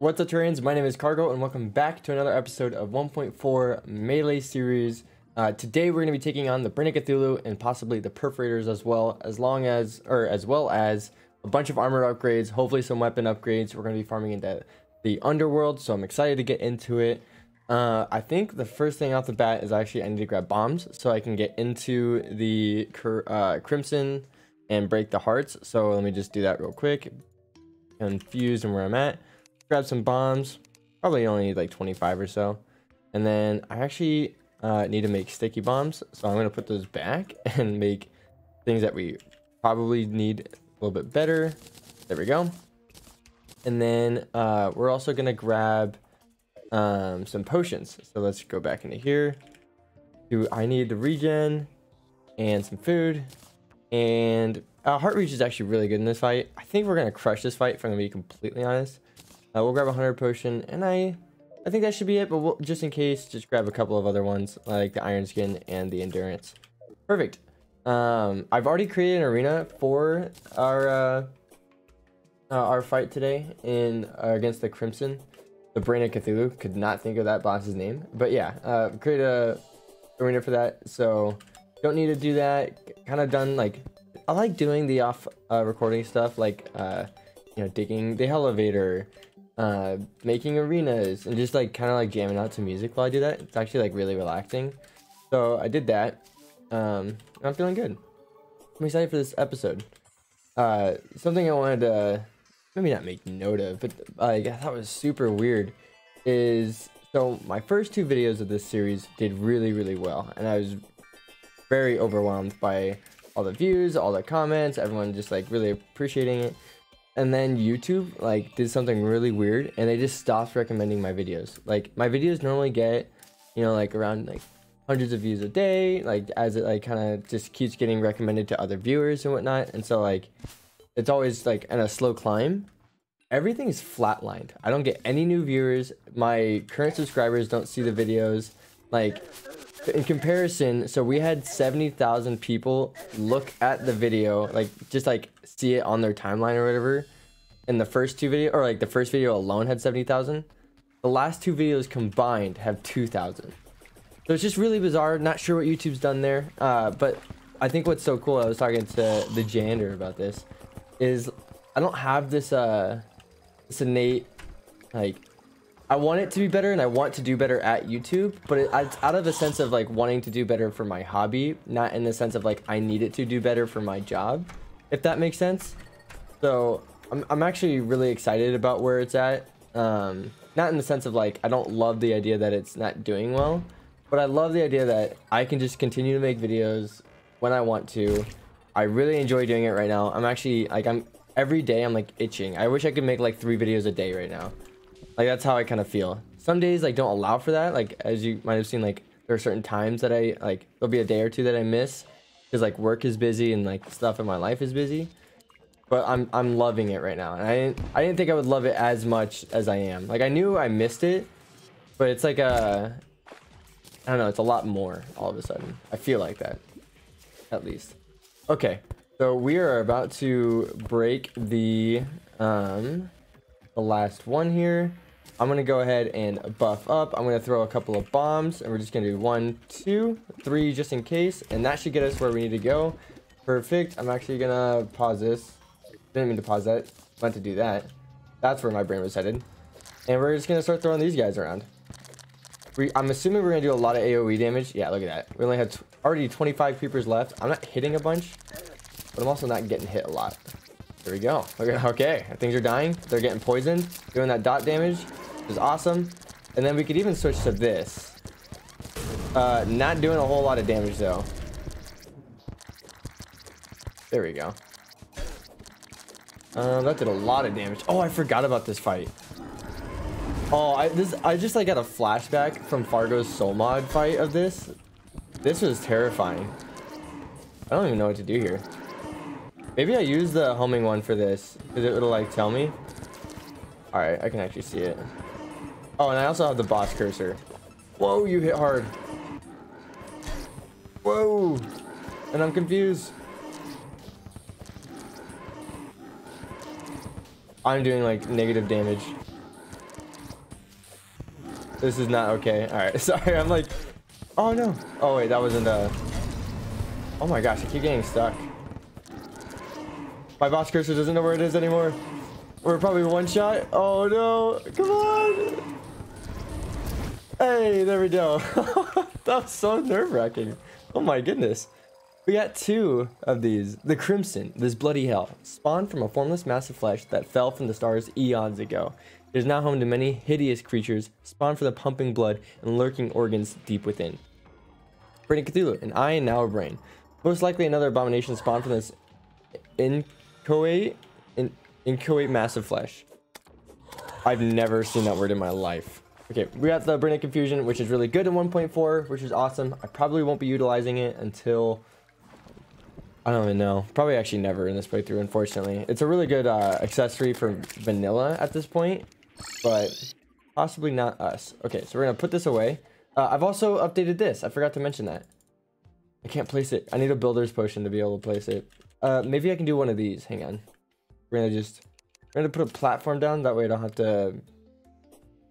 What's up, Terrains? My name is Kargoh, and welcome back to another episode of 1.4 Melee series. Uh, today, we're going to be taking on the of Cthulhu and possibly the Perforators as well, as long as, or as well as a bunch of armor upgrades, hopefully some weapon upgrades. We're going to be farming into the underworld, so I'm excited to get into it. Uh, I think the first thing off the bat is actually I need to grab bombs so I can get into the uh, Crimson and break the hearts. So let me just do that real quick. Confused on where I'm at grab some bombs. Probably only need like 25 or so. And then I actually uh, need to make sticky bombs. So I'm going to put those back and make things that we probably need a little bit better. There we go. And then uh, we're also going to grab um, some potions. So let's go back into here. Do I need the regen and some food. And uh, heart reach is actually really good in this fight. I think we're going to crush this fight if I'm to be completely honest. Uh, we'll grab a 100 potion, and I I think that should be it, but we'll, just in case, just grab a couple of other ones, like the Iron Skin and the Endurance. Perfect. Um, I've already created an arena for our uh, uh, our fight today in uh, against the Crimson. The Brain of Cthulhu. Could not think of that boss's name. But yeah, uh, create a arena for that. So don't need to do that. Kind of done like I like doing the off uh, recording stuff like uh, you know digging the elevator, uh, making arenas and just like kind of like jamming out to music while I do that. It's actually like really relaxing. So I did that. Um, I'm feeling good. I'm excited for this episode. Uh, something I wanted to maybe not make note of, but like I thought was super weird is so my first two videos of this series did really really well, and I was very overwhelmed by all the views, all the comments, everyone just like really appreciating it and then YouTube like did something really weird and they just stopped recommending my videos. Like my videos normally get, you know, like around like hundreds of views a day, like as it like kind of just keeps getting recommended to other viewers and whatnot. And so like it's always like in a slow climb. Everything's flatlined. I don't get any new viewers. My current subscribers don't see the videos. Like in comparison, so we had 70,000 people look at the video, like just like see it on their timeline or whatever. And the first two video or like the first video alone had 70,000. The last two videos combined have 2,000. So it's just really bizarre. Not sure what YouTube's done there. Uh, but I think what's so cool, I was talking to the Jander about this, is I don't have this uh this innate like I want it to be better and I want to do better at YouTube, but it, it's out of a sense of like wanting to do better for my hobby, not in the sense of like I need it to do better for my job, if that makes sense. So I'm, I'm actually really excited about where it's at. Um, not in the sense of like I don't love the idea that it's not doing well, but I love the idea that I can just continue to make videos when I want to. I really enjoy doing it right now. I'm actually like I'm every day I'm like itching. I wish I could make like three videos a day right now. Like that's how I kind of feel. Some days like don't allow for that. Like as you might have seen, like there are certain times that I like there'll be a day or two that I miss because like work is busy and like stuff in my life is busy. But I'm I'm loving it right now, and I didn't I didn't think I would love it as much as I am. Like I knew I missed it, but it's like a I don't know. It's a lot more all of a sudden. I feel like that, at least. Okay, so we are about to break the um the last one here. I'm going to go ahead and buff up. I'm going to throw a couple of bombs, and we're just going to do one, two, three, just in case. And that should get us where we need to go. Perfect. I'm actually going to pause this. Didn't mean to pause that. Meant to do that. That's where my brain was headed. And we're just going to start throwing these guys around. We, I'm assuming we're going to do a lot of AoE damage. Yeah, look at that. We only have already 25 creepers left. I'm not hitting a bunch, but I'm also not getting hit a lot. There we go. Okay, things are dying. They're getting poisoned, doing that dot damage is awesome. And then we could even switch to this. Uh, not doing a whole lot of damage though. There we go. Uh, that did a lot of damage. Oh, I forgot about this fight. Oh, I this I just like got a flashback from Fargo's soul mod fight of this. This was terrifying. I don't even know what to do here. Maybe I use the homing one for this because it will like tell me. All right, I can actually see it. Oh, and I also have the boss cursor. Whoa, you hit hard. Whoa. And I'm confused. I'm doing like negative damage. This is not okay. All right, sorry. I'm like, oh no. Oh wait, that wasn't uh. Oh my gosh, I keep getting stuck. My boss cursor doesn't know where it is anymore. We're probably one shot. Oh no, come on. Hey, there we go. that was so nerve wracking. Oh my goodness. We got two of these. The Crimson, this bloody hell, spawned from a formless mass of flesh that fell from the stars eons ago. It is now home to many hideous creatures, spawned from the pumping blood and lurking organs deep within. Brain Cthulhu, an eye and now a brain. Most likely another abomination spawned from this inchoate, in, inchoate mass of flesh. I've never seen that word in my life. Okay, we got the Brain of Confusion, which is really good in 1.4, which is awesome. I probably won't be utilizing it until I don't even know. Probably actually never in this playthrough, unfortunately. It's a really good uh, accessory for vanilla at this point, but possibly not us. Okay, so we're going to put this away. Uh, I've also updated this. I forgot to mention that. I can't place it. I need a builder's potion to be able to place it. Uh, maybe I can do one of these. Hang on. We're going to just... We're going to put a platform down. That way I don't have to...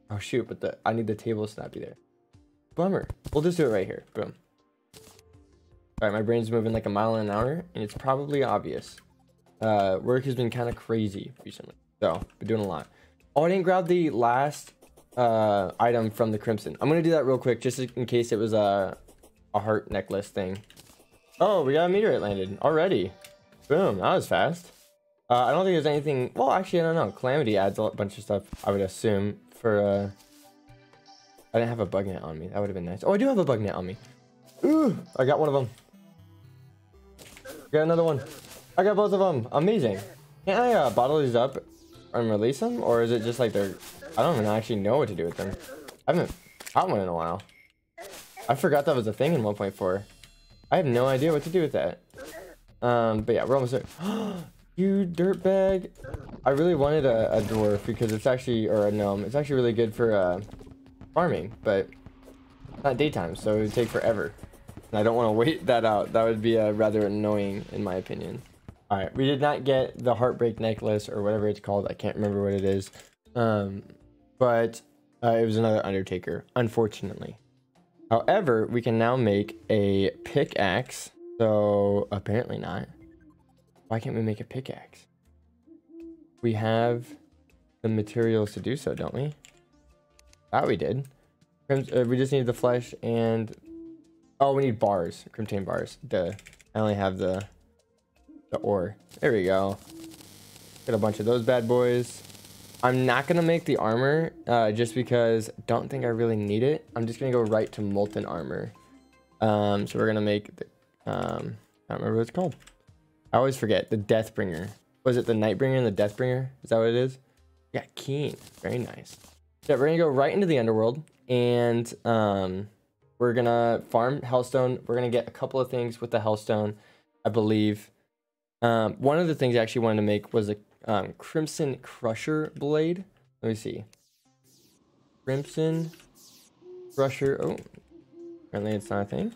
Oh, shoot. But the I need the table snappy there. Bummer. We'll just do it right here. Boom. All right, my brain's moving like a mile an hour, and it's probably obvious. Uh, work has been kind of crazy recently, so been doing a lot. Oh, I didn't grab the last uh, item from the Crimson. I'm gonna do that real quick, just in case it was a, a heart necklace thing. Oh, we got a meteorite landed already. Boom, that was fast. Uh, I don't think there's anything. Well, actually, I don't know. Calamity adds a bunch of stuff. I would assume for. Uh... I didn't have a bug net on me. That would have been nice. Oh, I do have a bug net on me. Ooh, I got one of them. Got another one. I got both of them. Amazing. Can I uh, bottle these up and release them? Or is it just like they're... I don't even actually know what to do with them. I haven't caught one in a while. I forgot that was a thing in 1.4. I have no idea what to do with that. Um, but yeah, we're almost there. you dirtbag. I really wanted a, a, dwarf because it's actually, or a gnome. It's actually really good for uh, farming, but not daytime, so it would take forever. And I don't want to wait that out. That would be uh, rather annoying, in my opinion. All right, we did not get the heartbreak necklace or whatever it's called. I can't remember what it is. Um, but uh, it was another Undertaker, unfortunately. However, we can now make a pickaxe. So apparently not. Why can't we make a pickaxe? We have the materials to do so, don't we? That we did. Uh, we just need the flesh and Oh, we need bars. Crimtane bars. Duh. I only have the the ore. There we go. Get a bunch of those bad boys. I'm not going to make the armor uh, just because don't think I really need it. I'm just going to go right to molten armor. Um, so we're going to make the... Um, I don't remember what it's called. I always forget. The Deathbringer. Was it the Nightbringer and the Deathbringer? Is that what it is? Yeah, keen. Very nice. Yeah, we're to go right into the underworld. And... Um, we're gonna farm Hellstone. We're gonna get a couple of things with the Hellstone, I believe. Um, one of the things I actually wanted to make was a um, Crimson Crusher blade. Let me see. Crimson Crusher. Oh, apparently it's not a thing.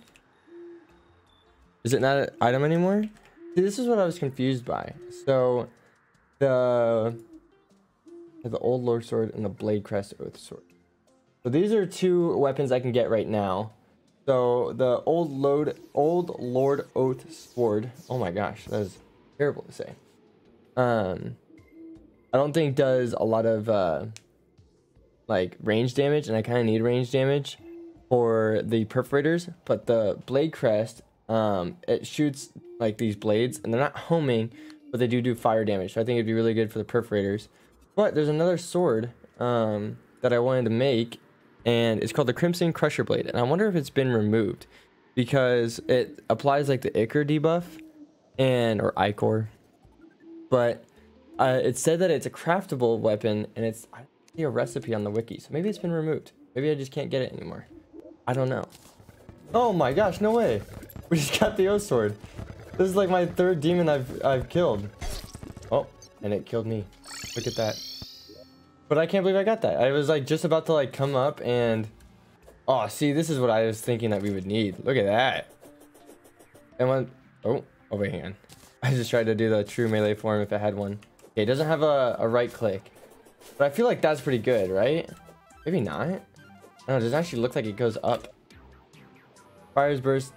Is it not an item anymore? See, this is what I was confused by. So, the the old Lord Sword and the Blade Crest Oath Sword. So these are two weapons I can get right now. So the old load, old Lord Oath sword. Oh my gosh, that is terrible to say. Um, I don't think does a lot of uh, like range damage, and I kind of need range damage for the perforators. But the blade crest, um, it shoots like these blades, and they're not homing, but they do do fire damage. So I think it'd be really good for the perforators. But there's another sword um, that I wanted to make, and it's called the Crimson Crusher Blade. And I wonder if it's been removed because it applies like the Ichor debuff and or Ichor, but uh, it said that it's a craftable weapon and it's I see a recipe on the wiki, so maybe it's been removed. Maybe I just can't get it anymore. I don't know. Oh my gosh, no way! We just got the Oath sword. This is like my third demon I've I've killed. Oh, and it killed me. Look at that. But I can't believe I got that. I was like just about to like come up and... Oh, see, this is what I was thinking that we would need. Look at that. And when... Oh, oh hang on. I just tried to do the true melee form if it had one. Okay, it doesn't have a, a right click. But I feel like that's pretty good, right? Maybe not. Oh, it doesn't actually look like it goes up. Fires burst,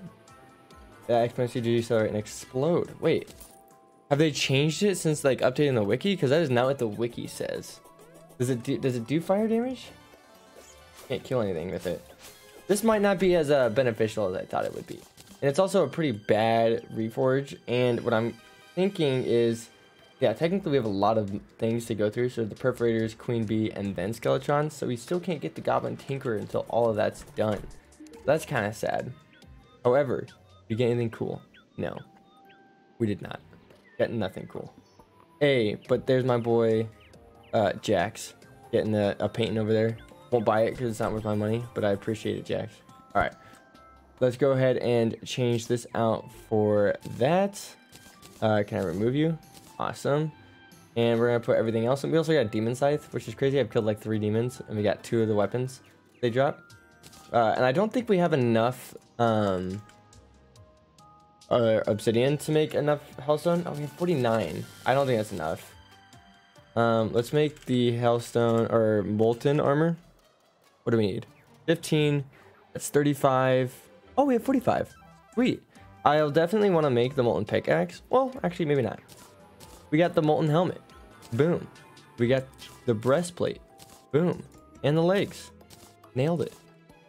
the exponentially decelerate and explode. Wait, have they changed it since like updating the wiki? Because that is not what the wiki says. Does it do, does it do fire damage? Can't kill anything with it. This might not be as uh, beneficial as I thought it would be. And it's also a pretty bad reforge. And what I'm thinking is, yeah, technically we have a lot of things to go through. So the perforators, queen bee, and then skeletron. So we still can't get the goblin tinker until all of that's done. That's kind of sad. However, did we get anything cool? No, we did not. Got nothing cool. Hey, but there's my boy, uh, Jax, getting a, a painting over there. Won't buy it because it's not worth my money, but I appreciate it, Jax. All right, let's go ahead and change this out for that. Uh, can I remove you? Awesome. And we're gonna put everything else. And we also got Demon Scythe, which is crazy. I've killed like three demons, and we got two of the weapons they drop. Uh, and I don't think we have enough um, uh, obsidian to make enough hellstone. Oh, we have 49. I don't think that's enough. Um, let's make the hellstone or molten armor. What do we need? 15. That's 35. Oh, we have 45. Sweet. I'll definitely want to make the molten pickaxe. Well, actually, maybe not. We got the molten helmet. Boom. We got the breastplate. Boom. And the legs. Nailed it.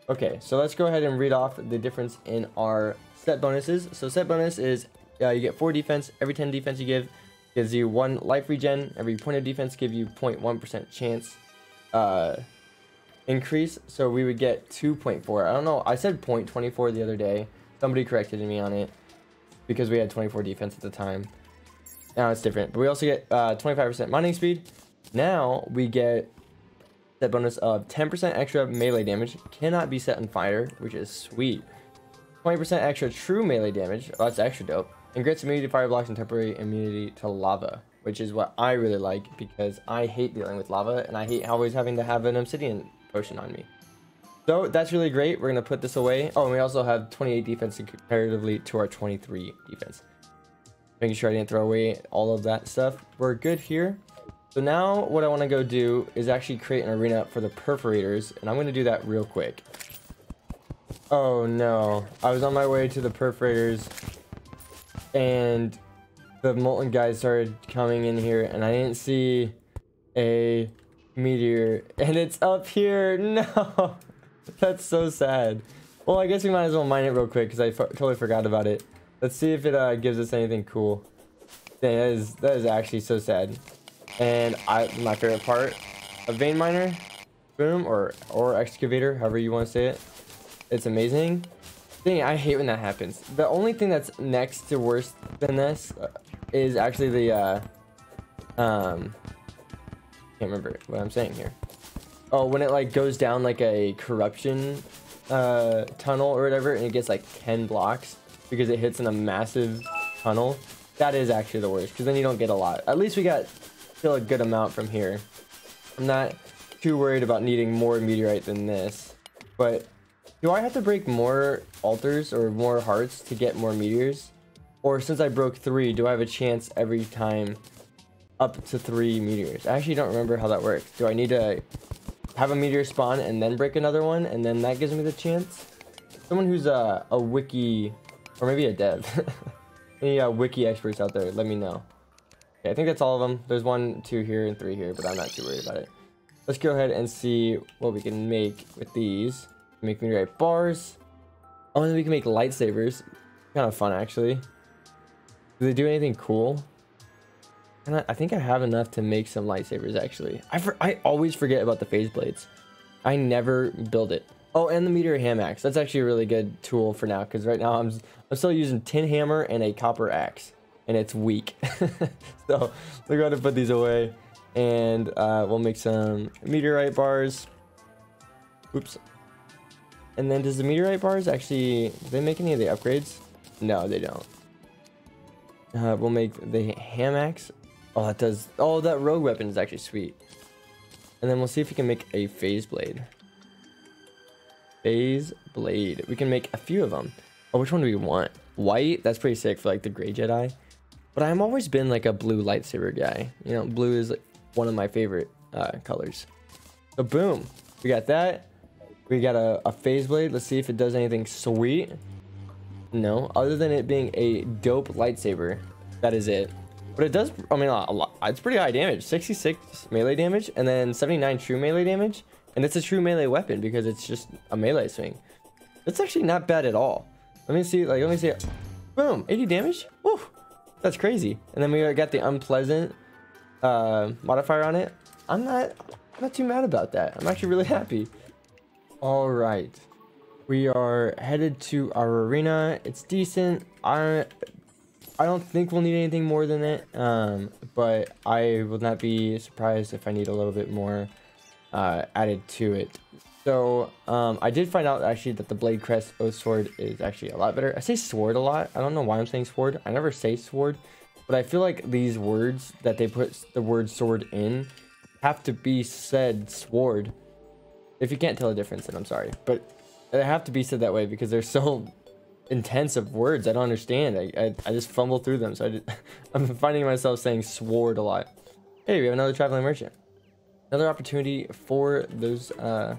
Okay, so let's go ahead and read off the difference in our set bonuses. So set bonus is uh, you get 4 defense. Every 10 defense you give gives you 1 life regen. Every point of defense gives you 0.1% chance uh, increase. So we would get 2.4. I don't know. I said 0.24 the other day. Somebody corrected me on it because we had 24 defense at the time. Now it's different. But we also get 25% uh, mining speed. Now we get that bonus of 10% extra melee damage. Cannot be set on fire, which is sweet. 20% extra true melee damage. Oh, that's extra dope. And grants immunity to fire blocks and temporary immunity to lava, which is what I really like because I hate dealing with lava and I hate always having to have an obsidian potion on me. So that's really great. We're going to put this away. Oh, and we also have 28 defense comparatively to our 23 defense. Making sure I didn't throw away all of that stuff. We're good here. So now what I want to go do is actually create an arena for the perforators. And I'm going to do that real quick. Oh no. I was on my way to the perforators and the molten guys started coming in here and I didn't see a meteor and it's up here. No. That's so sad. Well, I guess we might as well mine it real quick because I totally forgot about it. Let's see if it uh, gives us anything cool. Dang, that is, that is actually so sad. And I my favorite part, a vein miner, boom, or, or excavator, however you want to say it. It's amazing. Dang, I hate when that happens. The only thing that's next to worse than this uh, is actually the, uh, um, can't remember what I'm saying here. Oh, when it like goes down like a corruption uh, tunnel or whatever, and it gets like 10 blocks because it hits in a massive tunnel. That is actually the worst, because then you don't get a lot. At least we got still a good amount from here. I'm not too worried about needing more meteorite than this, but do I have to break more altars or more hearts to get more meteors? Or since I broke three, do I have a chance every time up to three meteors? I actually don't remember how that works. Do I need to have a meteor spawn and then break another one and then that gives me the chance? Someone who's a, a wiki or maybe a dev. Any uh, wiki experts out there, let me know. Okay, I think that's all of them. There's one, two here, and three here, but I'm not too worried about it. Let's go ahead and see what we can make with these. Make meteorite bars. Oh, and then we can make lightsabers. Kind of fun, actually. Do they do anything cool? I, I think I have enough to make some lightsabers, actually. I, for, I always forget about the phase blades. I never build it. Oh, and the meteor ham axe. That's actually a really good tool for now, because right now I'm, I'm still using tin hammer and a copper axe, and it's weak. so we're going to put these away, and uh, we'll make some meteorite bars. Oops. And then does the meteorite bars actually, do they make any of the upgrades? No, they don't. Uh, we'll make the ham axe. Oh, that does, oh, that rogue weapon is actually sweet. And then we'll see if we can make a phase blade. Phase blade. We can make a few of them. Oh, which one do we want? White? That's pretty sick for like the gray Jedi. But I've always been like a blue lightsaber guy. You know, blue is like one of my favorite uh, colors. So boom, we got that. We got a, a phase blade. Let's see if it does anything sweet. No, other than it being a dope lightsaber. That is it. But it does, I mean, a lot, it's pretty high damage. 66 melee damage and then 79 true melee damage. And it's a true melee weapon because it's just a melee swing. That's actually not bad at all. Let me see, like, let me see. Boom, 80 damage? Woo, that's crazy. And then we got the unpleasant uh, modifier on it. I'm not, I'm not too mad about that. I'm actually really happy. All right. We are headed to our arena. It's decent. I I don't think we'll need anything more than it. Um, but I will not be surprised if I need a little bit more uh, added to it. So um, I did find out actually that the Blade Crest Oath Sword is actually a lot better. I say sword a lot. I don't know why I'm saying sword. I never say sword. But I feel like these words that they put the word sword in have to be said sword. If you can't tell the difference, then I'm sorry. But they have to be said that way because they're so intensive words. I don't understand. I, I, I just fumble through them. So I just, I'm finding myself saying sword a lot. Hey, we have another traveling merchant. Another opportunity for those uh,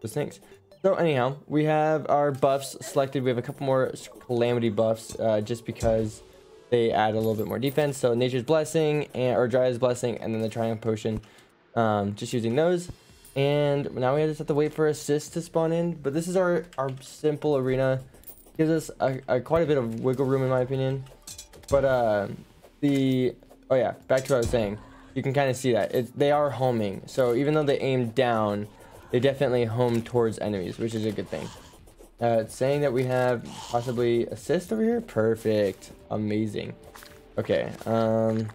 those things. So anyhow, we have our buffs selected. We have a couple more calamity buffs uh, just because they add a little bit more defense. So nature's blessing and or dryad's blessing, and then the triumph potion. Um, just using those. And now we just have to wait for a cyst to spawn in. But this is our, our simple arena. Gives us a, a quite a bit of wiggle room in my opinion. But uh, the... Oh yeah, back to what I was saying. You can kind of see that. It, they are homing. So even though they aim down, they definitely home towards enemies, which is a good thing. Uh, saying that we have possibly a cyst over here. Perfect. Amazing. Okay. Um,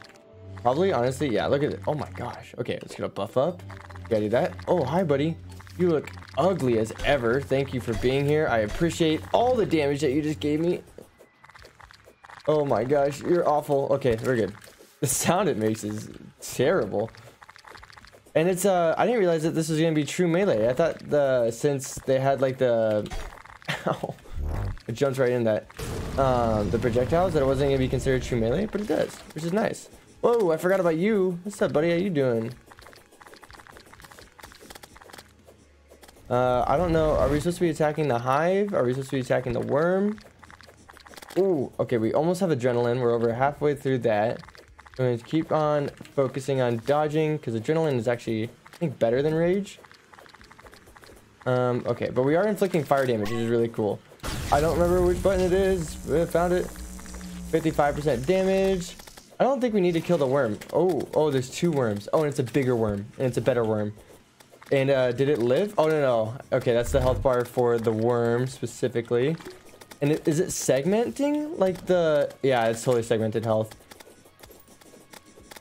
probably, honestly, yeah, look at it. Oh my gosh. Okay, let's get a buff up. Gotta do that. Oh, hi, buddy. You look ugly as ever. Thank you for being here. I appreciate all the damage that you just gave me. Oh my gosh, you're awful. Okay, we're good. The sound it makes is terrible. And it's, uh, I didn't realize that this was gonna be true melee. I thought the, since they had like the, ow, it jumps right in that, um, the projectiles, that it wasn't gonna be considered true melee, but it does, which is nice. Whoa, I forgot about you. What's up, buddy? How you doing? Uh, I don't know. Are we supposed to be attacking the hive? Are we supposed to be attacking the worm? Ooh, okay, we almost have adrenaline. We're over halfway through that. I'm going to keep on focusing on dodging, because adrenaline is actually, I think, better than rage. Um, okay, but we are inflicting fire damage, which is really cool. I don't remember which button it is. I found it. 55% damage. I don't think we need to kill the worm. Oh, oh, there's two worms. Oh, and it's a bigger worm, and it's a better worm. And uh, did it live? Oh, no, no. Okay, that's the health bar for the worm specifically. And it, is it segmenting? Like the... Yeah, it's totally segmented health.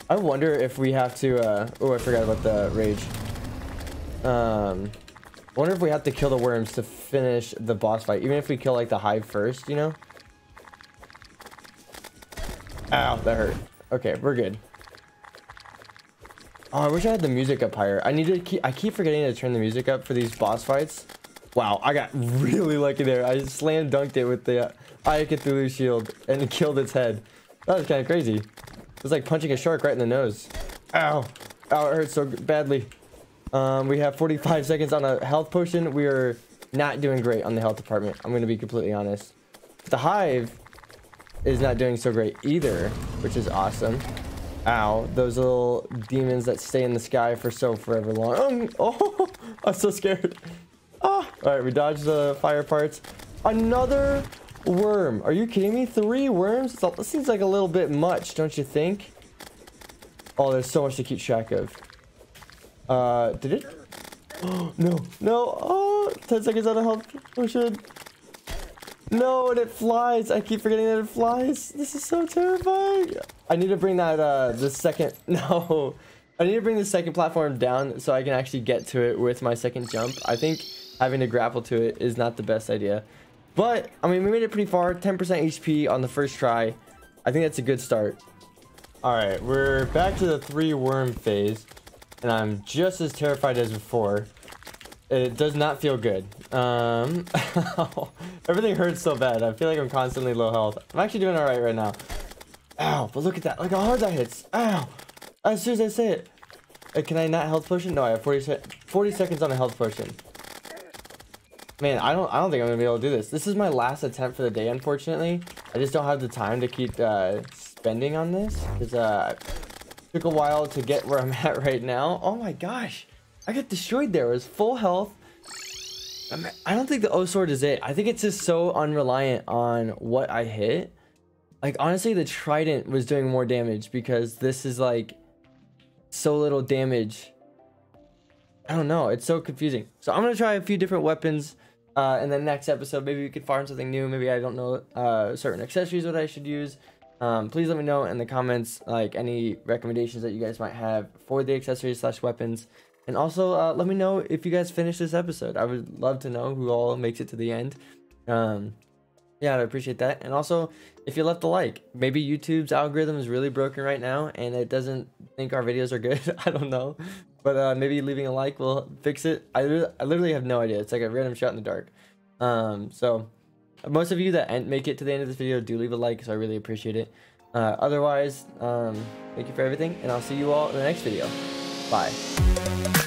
I wonder if we have to... Uh, oh, I forgot about the rage. Um, I wonder if we have to kill the worms to finish the boss fight. Even if we kill, like, the hive first, you know? Ow, that hurt. Okay, we're good. Oh, I wish I had the music up higher. I need to keep, I keep forgetting to turn the music up for these boss fights. Wow, I got really lucky there. I slam dunked it with the uh, Eye Cthulhu shield and it killed its head. That was kind of crazy. It was like punching a shark right in the nose. Ow. Ow, it hurts so badly. Um, we have 45 seconds on a health potion. We are not doing great on the health department. I'm going to be completely honest. The hive is not doing so great either, which is awesome. Ow, those little demons that stay in the sky for so forever long. Oh, I'm so scared. Ah. All right, we dodged the fire parts. Another worm. Are you kidding me? Three worms? This seems like a little bit much, don't you think? Oh, there's so much to keep track of. Uh, did it? Oh, no, no. Oh, 10 seconds on a health potion. No, and it flies. I keep forgetting that it flies. This is so terrifying. I need to bring that, uh, the second, no. I need to bring the second platform down so I can actually get to it with my second jump. I think having to grapple to it is not the best idea. But, I mean, we made it pretty far. 10% HP on the first try. I think that's a good start. Alright, we're back to the three worm phase. And I'm just as terrified as before. It does not feel good. Um, everything hurts so bad. I feel like I'm constantly low health. I'm actually doing alright right now. Ow, but look at that. Look how hard that hits. Ow. As soon as I say it. Uh, can I not health potion? No, I have 40, se 40 seconds on a health potion. Man, I don't I don't think I'm gonna be able to do this. This is my last attempt for the day, unfortunately. I just don't have the time to keep uh, spending on this because uh, it took a while to get where I'm at right now. Oh my gosh, I got destroyed there. It was full health. I don't think the Oath sword is it. I think it's just so unreliant on what I hit. Like honestly, the trident was doing more damage because this is like so little damage. I don't know. It's so confusing. So I'm gonna try a few different weapons uh, in the next episode. Maybe we could find something new. Maybe I don't know uh, certain accessories that I should use. Um, please let me know in the comments like any recommendations that you guys might have for the accessories slash weapons. And also uh, let me know if you guys finish this episode. I would love to know who all makes it to the end. Um, yeah, I appreciate that. And also, if you left a like, maybe YouTube's algorithm is really broken right now and it doesn't think our videos are good. I don't know. But uh, maybe leaving a like will fix it. I, I literally have no idea. It's like a random shot in the dark. Um, so, most of you that make it to the end of this video do leave a like, so I really appreciate it. Uh, otherwise, um, thank you for everything, and I'll see you all in the next video. Bye.